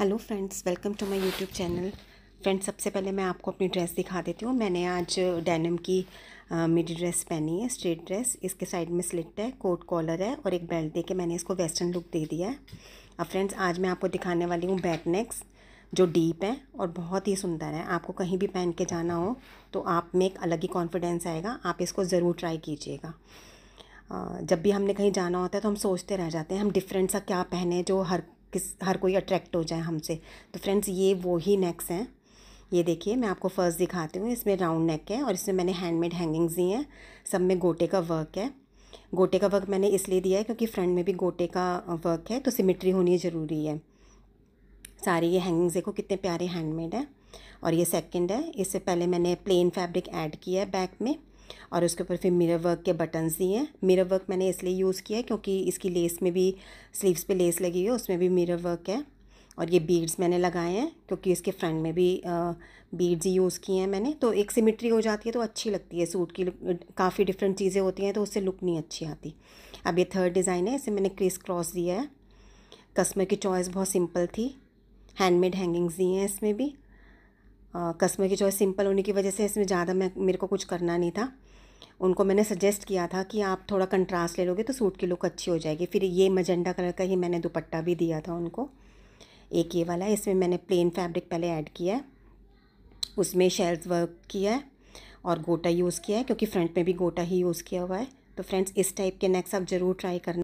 Hello friends welcome to my YouTube channel friends सबसे पहले मैं आपको अपनी ड्रेस दिखा देती हूँ। मैंने आज डेनिम की मिडी ड्रेस पहनी है स्ट्रेट ड्रेस इसके साइड में स्लिट है कोट कॉलर है और एक बेल्ट दे के मैंने इसको वेस्टर्न लुक दे दिया है। अब फ्रेंड्स आज मैं आपको दिखाने वाली हूँ बैक नेक्स जो डीप है और बहुत ही सुंदर है। आपको कहीं भी पहन के जाना हो तो आप में एक अलग ही कॉन्फिडेंस आएगा। आप इसको ज़रूर ट्राई कीजिएगा। जब भी हमने कहीं जाना होता है तो हम सोचते रह जाते हैं, हम डिफरेंट सा क्या पहने जो हर किस, हर कोई अट्रैक्ट हो जाए हमसे। तो फ्रेंड्स ये वो ही नेक्स हैं। ये देखिए, मैं आपको फ़र्स्ट दिखाती हूँ, इसमें राउंड नेक है और इसमें मैंने हैंडमेड हैंगिंग्स दी हैं। सब में गोटे का वर्क है। गोटे का वर्क मैंने इसलिए दिया है क्योंकि फ्रंट में भी गोटे का वर्क है तो सिमिट्री होनी ज़रूरी है। सारी ये हैंगिंग्स देखो, कितने प्यारे हैंडमेड हैं। और ये सेकंड है, इससे पहले मैंने प्लेन फैब्रिक ऐड किया है बैक में। और उसके ऊपर फिर मिरर वर्क के बटन्स दिए हैं। मिरर वर्क मैंने इसलिए यूज़ किया है क्योंकि इसकी लेस में भी स्लीव्स पे लेस लगी हुई है, उसमें भी मिरर वर्क है। और ये बीड्स मैंने लगाए हैं क्योंकि इसके फ्रंट में भी बीड्स यूज़ किए हैं मैंने। तो एक सिमिट्री हो जाती है तो अच्छी लगती है सूट की, काफ़ी डिफरेंट चीज़ें होती हैं तो उससे लुक नहीं अच्छी आती। अब ये थर्ड डिज़ाइन है, इसे मैंने क्रिस क्रॉस दिया है। कस्टमर की चॉइस बहुत सिंपल थी। हैंडमेड हैंगिंग्स दिए हैं इसमें भी। कस्टमर की चॉइस सिंपल होने की वजह से इसमें ज़्यादा मैं, मेरे को कुछ करना नहीं था। उनको मैंने सजेस्ट किया था कि आप थोड़ा कंट्रास्ट ले लोगे तो सूट की लुक अच्छी हो जाएगी। फिर ये मजेंडा कलर का ही मैंने दुपट्टा भी दिया था उनको। एक ये वाला है, इसमें मैंने प्लेन फैब्रिक पहले ऐड किया है। उसमें शेल्स वर्क किया है और गोटा यूज़ किया है, क्योंकि फ्रंट में भी गोटा ही यूज़ किया हुआ है। तो फ्रेंड्स इस टाइप के नेक्स आप ज़रूर ट्राई करना।